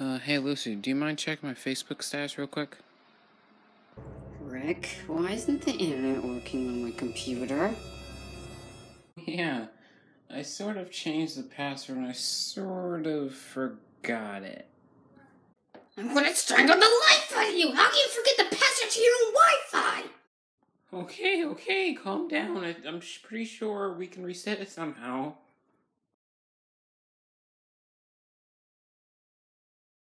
Uh, hey Lucy, do you mind checking my Facebook status real quick? Rick, why isn't the internet working on my computer? Yeah, I sort of changed the password and I sort of forgot it. I'm gonna strangle the life out of you! How can you forget the password to your own Wi-Fi? Okay, okay, calm down. I'm pretty sure we can reset it somehow.